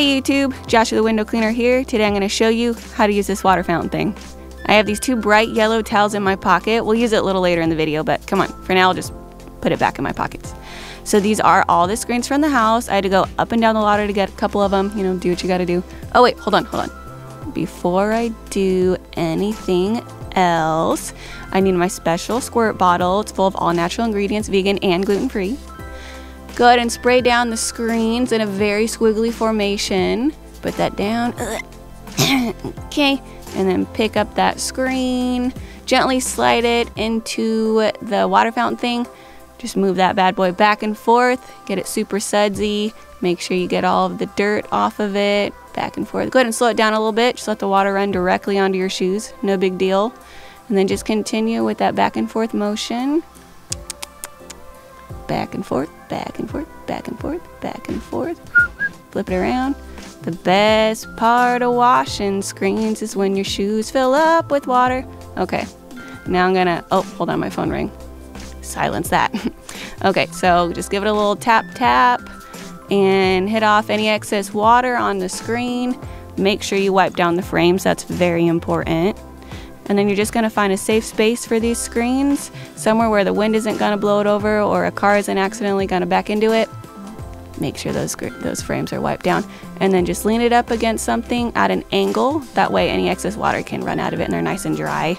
Hey YouTube, Joshua the Window Cleaner here. Today I'm going to show you how to use this water fountain thing. I have these two bright yellow towels in my pocket. We'll use it a little later in the video, but come on, for now I'll just put it back in my pockets. So these are all the screens from the house. I had to go up and down the ladder to get a couple of them, you know, do what you gotta do. Oh wait, hold on, hold on. Before I do anything else, I need my special squirt bottle. It's full of all natural ingredients, vegan and gluten-free. Go ahead and spray down the screens in a very squiggly formation. Put that down. okay. And then pick up that screen. Gently slide it into the water fountain thing. Just move that bad boy back and forth. Get it super sudsy. Make sure you get all of the dirt off of it. Back and forth. Go ahead and slow it down a little bit. Just let the water run directly onto your shoes. No big deal. And then just continue with that back and forth motion back and forth, back and forth, back and forth, back and forth. Flip it around. The best part of washing screens is when your shoes fill up with water. Okay, now I'm gonna, oh, hold on, my phone ring. Silence that. okay, so just give it a little tap tap and hit off any excess water on the screen. Make sure you wipe down the frames, that's very important. And then you're just going to find a safe space for these screens, somewhere where the wind isn't going to blow it over or a car isn't accidentally going to back into it. Make sure those, those frames are wiped down. And then just lean it up against something at an angle. That way any excess water can run out of it and they're nice and dry.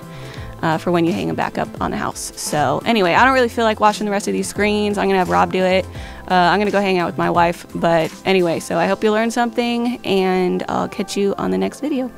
Uh, for when you hang them back up on the house. So anyway, I don't really feel like washing the rest of these screens. I'm gonna have Rob do it. Uh, I'm gonna go hang out with my wife. But anyway, so I hope you learned something and I'll catch you on the next video.